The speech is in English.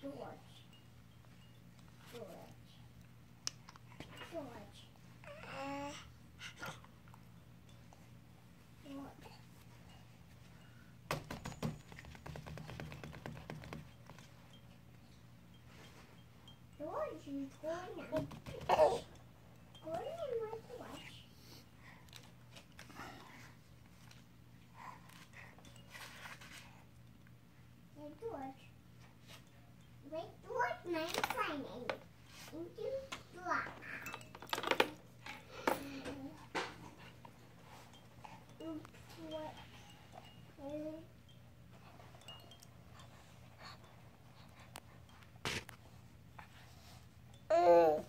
George. George. On. Going dort. Weil dort mein Kleiner ist. In dem Block. Oh.